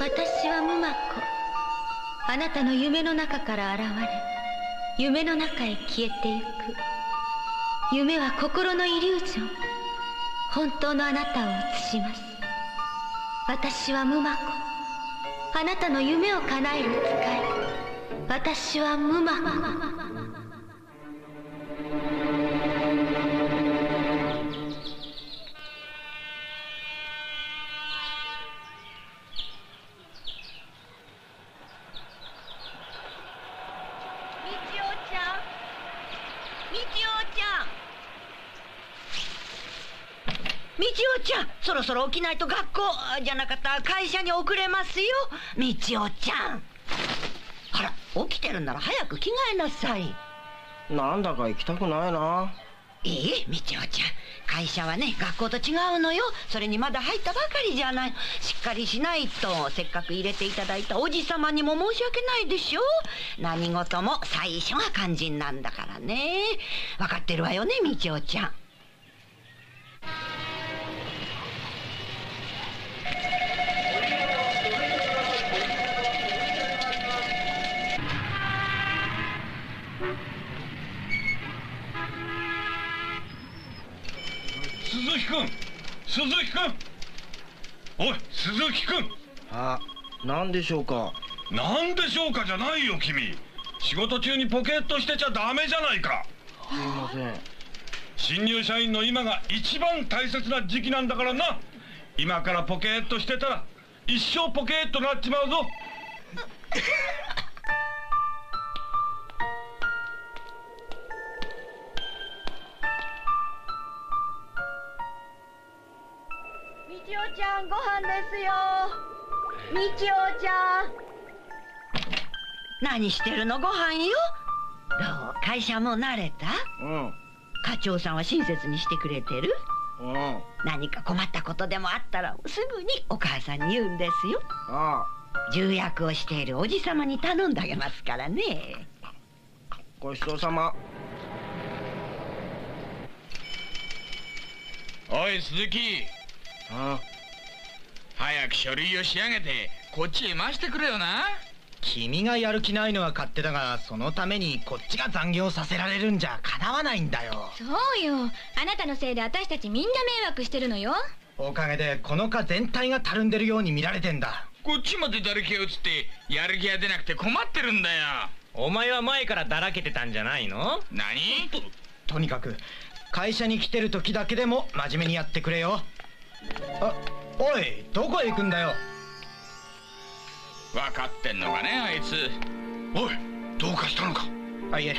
私はムマコあなたの夢の中から現れ夢の中へ消えてゆく。夢は心のイリュージョン。本当のあなたを映します。私はムマコあなたの夢を叶える使い私はムマコそろそろ起きないと学校じゃなかった会社に遅れますよ。みちおちゃん。あら起きてるんなら早く着替えなさい。なんだか行きたくないな。いいみちおちゃん。会社はね学校と違うのよ。それにまだ入ったばかりじゃない。しっかりしないとせっかく入れていただいたおじさまにも申し訳ないでしょ。何事も最初が肝心なんだからね。分かってるわよねみちおちゃん木君。おい鈴木君。あ何でしょうか？何でしょうかじゃないよ君。仕事中にポケットしてちゃダメじゃないか。すいません。新入社員の今が一番大切な時期なんだからな。今からポケットしてたら一生ポケットなっちまうぞちゃんご飯ですよ。みちおちゃん。何してるの？ご飯よ。どう？会社も慣れた？うん。課長さんは親切にしてくれてる？うん。何か困ったことでもあったらすぐにお母さんに言うんですよ。ああ。重役をしているおじさまに頼んであげますからね。ごちそうさま。おい鈴木。あ早く書類を仕上げてこっちへ回してくれよな。君がやる気ないのは勝手だがそのためにこっちが残業させられるんじゃかなわないんだよ。そうよ。あなたのせいで私たちみんな迷惑してるのよ。おかげでこの課全体がたるんでるように見られてんだ。こっちまでだらけが映ってやる気が出なくて困ってるんだよ。お前は前からだらけてたんじゃないの？何？ととにかく会社に来てる時だけでも真面目にやってくれよ。あおいどこへ行くんだよ？分かってんのかねあいつ。おいどうかしたのか？あいえ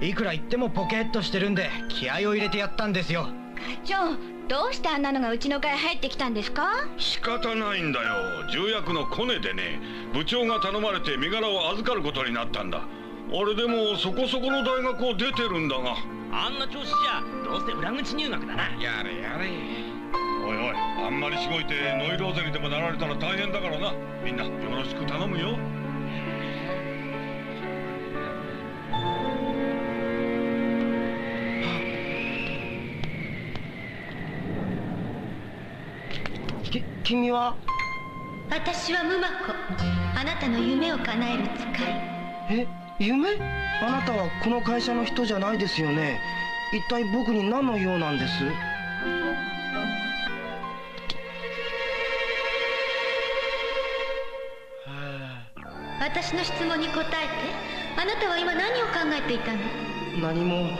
いくら言ってもポケットしてるんで気合を入れてやったんですよ。課長どうしてあんなのがうちの会入ってきたんですか？仕方ないんだよ。重役のコネでね部長が頼まれて身柄を預かることになったんだ。俺でもそこそこの大学を出てるんだが。あんな調子じゃどうせ裏口入学だな。やれやれおいあんまりしごいてノイローゼにでもなられたら大変だからな。みんなよろしく頼むよ。き君は？私はムマコ。あなたの夢を叶える使い。え夢？あなたはこの会社の人じゃないですよね。一体僕に何の用なんです？私の質問に答えてあなたは今何を考えていたの？何も。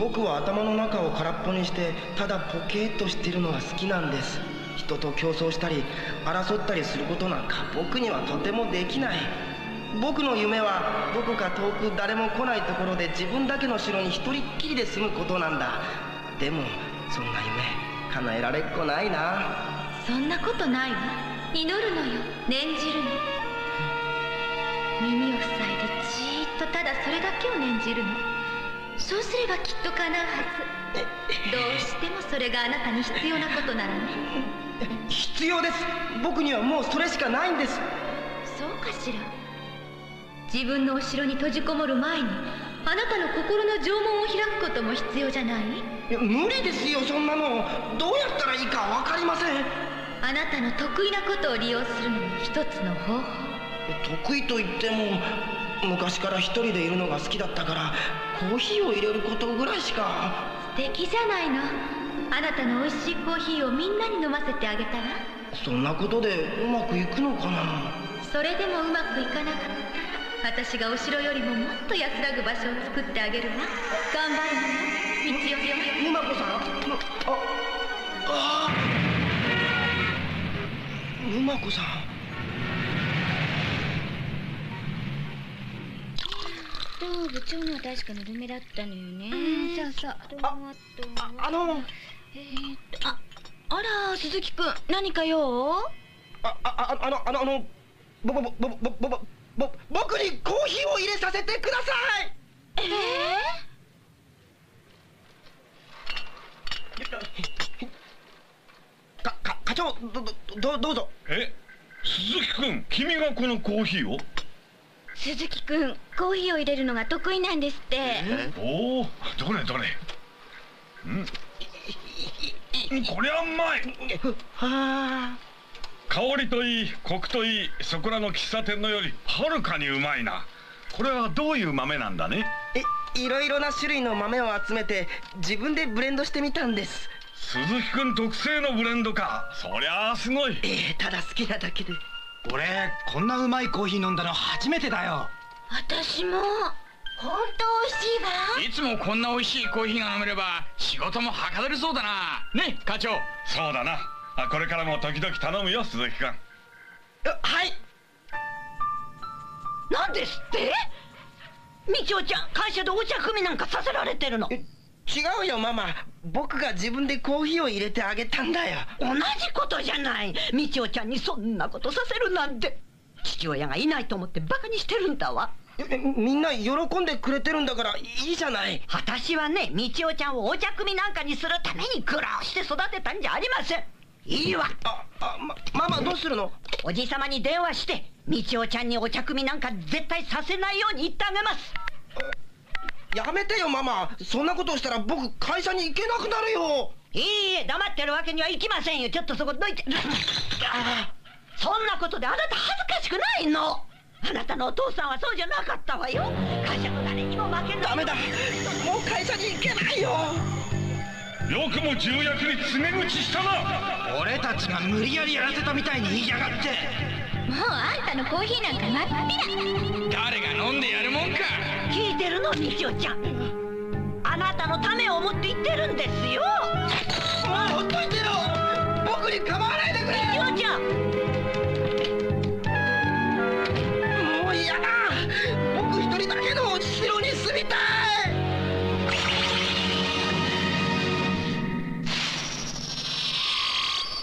僕は頭の中を空っぽにしてただポケーっとしてるのが好きなんです。人と競争したり争ったりすることなんか僕にはとてもできない。僕の夢はどこか遠く誰も来ないところで自分だけの城に一人っきりで住むことなんだ。でもそんな夢叶えられっこないな。そんなことないわ。祈るのよ。念じるの耳を塞いでじーっとただそれだけを念じるの。そうすればきっと叶うはず。どうしてもそれがあなたに必要なことならね。必要です。僕にはもうそれしかないんです。そうかしら。自分のお城に閉じこもる前にあなたの心の縄文を開くことも必要じゃない？いや無理ですよそんなの。どうやったらいいか分かりません。あなたの得意なことを利用するのも一つの方法得意と言っても昔から一人でいるのが好きだったからコーヒーを入れることぐらいしか。素敵じゃないの。あなたの美味しいコーヒーをみんなに飲ませてあげたらそんなことでうまくいくのかな？それでもうまくいかなかった。ら私がお城よりももっと安らぐ場所を作ってあげるわ。頑張るのよ。道代よ美馬子さん。まああ美馬子さんと部長のは確かのルメだったのよね。そうそう。あああのえー、っとああら鈴木くん何か用？あああのあのあのぼぼぼぼぼぼぼぼ僕にコーヒーを入れさせてください！え かか課長どどどどうぞ。え鈴木君君がこのコーヒーを？ー、鈴木くんコーヒーを入れるのが得意なんですって。おおどれどれうん。こりゃうまい。はあ香りといいコクといいそこらの喫茶店のよりはるかにうまいな。これはどういう豆なんだね？えいろいろな種類の豆を集めて自分でブレンドしてみたんです。鈴木君特製のブレンドか。そりゃあすごい。ええただ好きなだけで俺こんなうまいコーヒー飲んだの初めてだよ。私も。本当美味しいわ。いつもこんな美味しいコーヒーが飲めれば仕事もはかどりそうだな。ね課長。そうだな。あこれからも時々頼むよ鈴木君あはい。なんですって？みちおちゃん会社でお茶組みなんかさせられてるの。え違うよママ。僕が自分でコーヒーを入れてあげたんだよ。同じことじゃない。みちおちゃんにそんなことさせるなんて。父親がいないと思ってバカにしてるんだわ。えみんな喜んでくれてるんだからいいじゃない。私はねみちおちゃんをお茶組みなんかにするために苦労して育てたんじゃありません。いいわ。ああまママどうするの？おじさまに電話してみちおちゃんにお茶組みなんか絶対させないように言ってあげますやめてよママ。そんなことをしたら僕会社に行けなくなるよ。いいえ黙ってるわけにはいきませんよ。ちょっとそこどいて。そんなことであなた恥ずかしくないの。あなたのお父さんはそうじゃなかったわよ。会社の誰にも負けない。ダメだ。もう会社に行けないよ。よくも重役に告げ口したな。俺たちが無理やりやらせたみたいに言いやがって。もうあんたのコーヒーなんかまっぴら誰が飲んでやるもんか聞いてるのみちゃん。あなたのためを思って言ってるんですよ。もうほっといてよ。僕に構わないでくれちゃんもう嫌だ。僕一人だけの城に住みた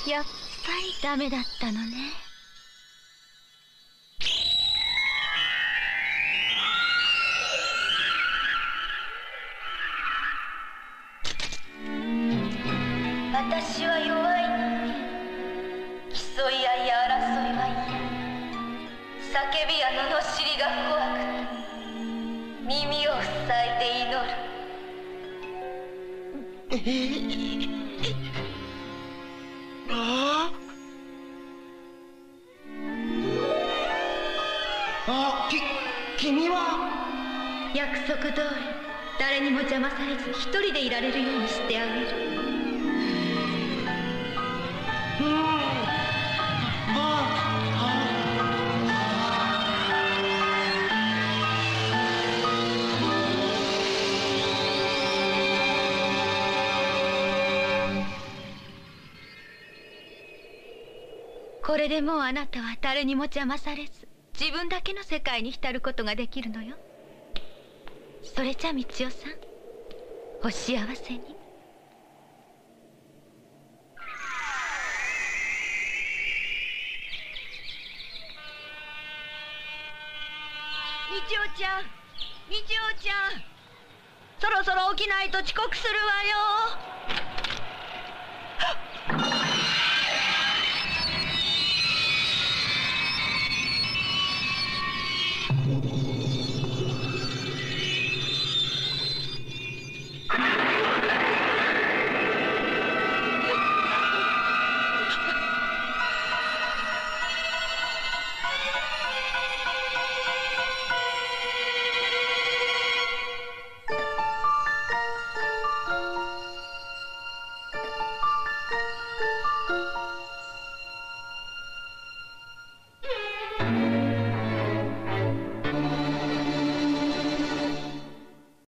い。やっぱりダメだったのね私は弱いのに競い合いや争いは嫌叫びや罵りが怖くて耳を塞いで祈るあああき君は？約束通り誰にも邪魔されず一人でいられるようにしてあげる。これでもうあなたは誰にも邪魔されず自分だけの世界に浸ることができるのよ。それじゃ道夫さんお幸せに。みちおちゃんみちおちゃんそろそろ起きないと遅刻するわよ。